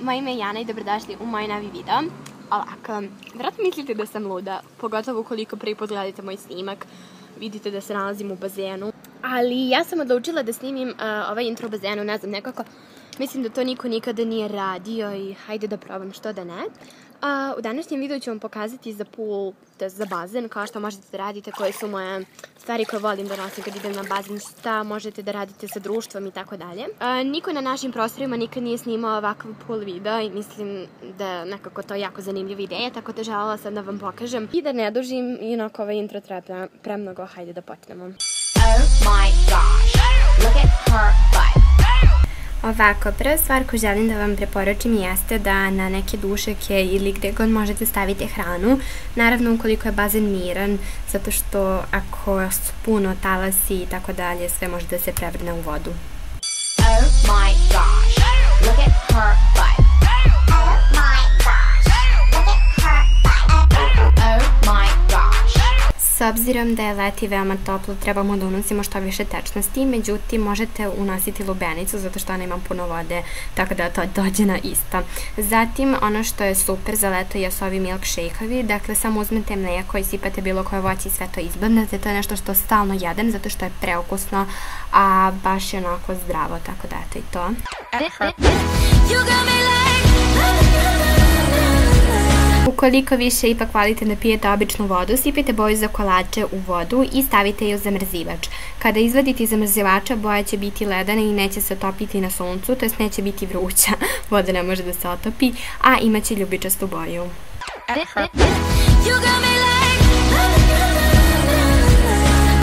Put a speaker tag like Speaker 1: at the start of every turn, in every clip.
Speaker 1: moje ime je Jana i dobrodošli u moj novi video. Ovako, vjerojatno mislite da sam luda, pogotovo ukoliko prvi put gledate moj snimak, vidite da se nalazim u bazenu. Ali ja sam odlučila da snimim uh, ovaj intro bazenu, ne znam, nekako mislim da to niko nikada nije radio i hajde da probam što da ne. A, u današnjem videu ću vam pokazati za pool, da za bazen, kao što možete da radite, koje su moje stvari koje volim da nosim kad idem na bazen, šta možete da radite sa društvom i tako dalje. Niko na našim prostorima nikad nije snimao ovakav pool video i mislim da nekako to je jako zanimljiva ideja, tako da želela sam da vam pokažem. I da ne dužim, i onako ovaj intro treba premnogo, hajde da počnemo. Oh my gosh, look at her butt. Ovako, prva stvar koju želim da vam preporučim jeste da na neke dušeke ili gde god možete staviti hranu, naravno ukoliko je bazen miran, zato što ako su puno talasi i tako dalje, sve može da se prevrne u vodu. Obzirom da je leti veoma toplo, trebamo da unosimo što više tečnosti, međutim možete unositi lubenicu zato što ona ima puno vode, tako da to dođe na isto. Zatim, ono što je super za leto jesu ovi milkshake-ovi, dakle samo uzmete mlijeko i sipate bilo koje voće i sve to izblendate, to je nešto što stalno jedem zato što je preukusno, a baš je onako zdravo, tako da eto i to. You got me like... Ukoliko više ipak volite da pijete običnu vodu, sipite boju za kolače u vodu i stavite je u zamrzivač. Kada izvadite iz zamrzivača, boja će biti ledana i neće se otopiti na suncu, to jest neće biti vruća. Voda ne može da se otopi, a imaće ljubičastu boju. You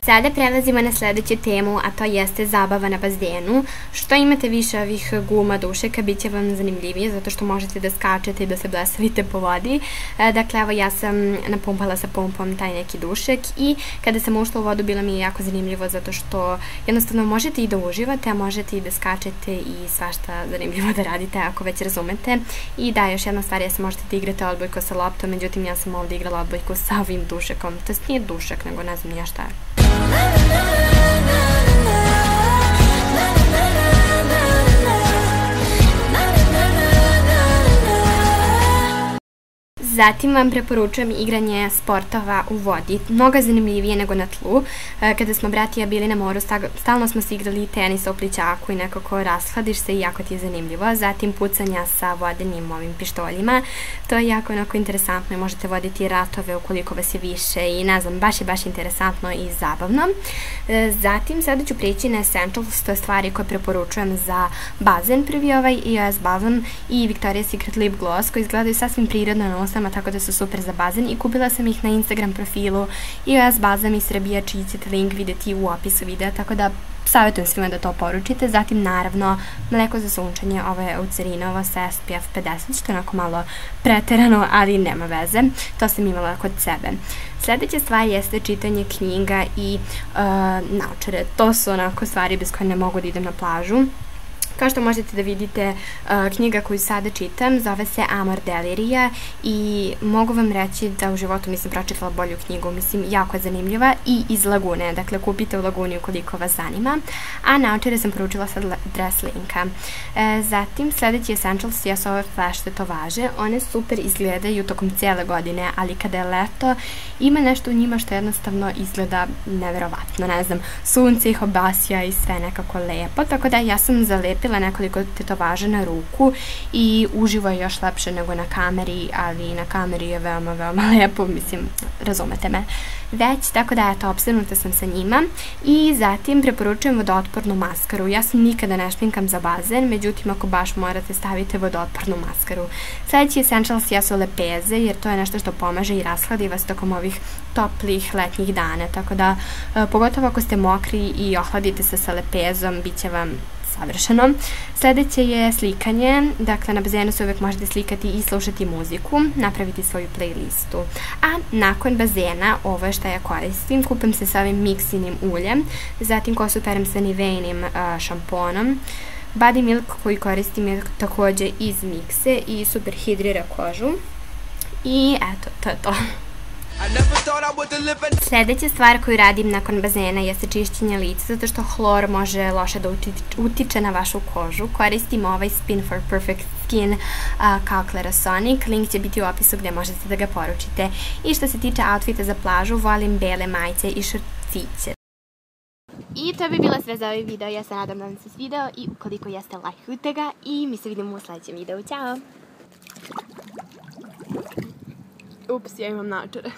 Speaker 1: Sada prelazimo na sledeću temu, a to jeste zabava na bazdenu. Što imate više ovih guma dušeka, bit će vam zanimljivije, zato što možete da skačete i da se blesavite po vodi. E, dakle, evo ja sam napumpala sa pumpom taj neki dušek i kada sam ušla u vodu bilo mi je jako zanimljivo, zato što jednostavno možete i da uživate, a možete i da skačete i svašta zanimljivo da radite ako već razumete. I da, još jedna stvar, ja sam možete da igrate odbojko sa loptom, međutim ja sam ovde igrala odbojku sa ovim dušekom. To nije dušek, nego ne znam nija šta je. na na na Zatim vam preporučujem igranje sportova u vodi. Mnogo zanimljivije nego na tlu. E, kada smo bratija bili na moru, stalno smo se igrali tenis o plićaku i nekako rashladiš se i jako ti je zanimljivo. Zatim pucanja sa vodenim ovim pištoljima. To je jako onako interesantno i možete voditi ratove ukoliko vas je više i ne znam, baš je baš interesantno i zabavno. E, zatim sada ću preći na Essentials, to je stvari koje preporučujem za bazen. Prvi ovaj EOS Balm i Victoria's Secret Lip Gloss koji izgledaju sasvim prirodno na usama, tako da su super za bazen i kupila sam ih na Instagram profilu EOS Balzam iz Srbija, čiji ćete link videti u opisu videa, tako da savjetujem svima da to poručite. Zatim, naravno, mleko za sunčanje, ovo je Eucerinovo sa SPF 50, što je onako malo preterano, ali nema veze. To sam imala kod sebe. Sledeća stvar jeste čitanje knjiga i uh, naučare. To su onako stvari bez koje ne mogu da idem na plažu. Kao što možete da vidite, uh, knjiga koju sada čitam zove se Amor Delirija i mogu vam reći da u životu nisam pročitala bolju knjigu, mislim, jako je zanimljiva i iz Lagune, dakle kupite u Laguni ukoliko vas zanima, a naočare sam poručila sa dress linka. E, zatim, sledeći Essentials jesu ove flash tetovaže, one super izgledaju tokom cijele godine, ali kada je leto, ima nešto u njima što jednostavno izgleda neverovatno, ne znam, sunce ih obasja i sve nekako lepo, tako da ja sam zalepila nalepila nekoliko tetovaža na ruku i uživo je još lepše nego na kameri, ali na kameri je veoma, veoma lepo, mislim, razumete me. Već, tako da, eto, obsednuta sam sa njima i zatim preporučujem vodootpornu maskaru. Ja sam nikada ne špinkam za bazen, međutim, ako baš morate, stavite vodootpornu maskaru. Sledeći essentials jesu lepeze, jer to je nešto što pomaže i rashladi vas tokom ovih toplih letnjih dana, tako da, e, pogotovo ako ste mokri i ohladite se sa lepezom, bit će vam savršeno. Sledeće je slikanje, dakle na bazenu se uvek možete slikati i slušati muziku, napraviti svoju playlistu. A nakon bazena, ovo je šta ja koristim, kupim se sa ovim miksinim uljem, zatim kosu perem sa nivejnim uh, šamponom, Body Milk koji koristim je takođe iz mikse i super hidrira kožu. I eto, to je to. Sledeća stvar koju radim nakon bazena jeste čišćenje lica, zato što hlor može loše da utiče na vašu kožu. Koristim ovaj Spin for Perfect Skin uh, kao Clarisonic. Link će biti u opisu gde možete da ga poručite. I što se tiče outfita za plažu, volim bele majice i šrciće. I to bi bilo sve za ovaj video. Ja se nadam da vam se svideo i ukoliko jeste, lajkujte ga i mi se vidimo u sledećem videu. Ćao! Ups, ja imam načare.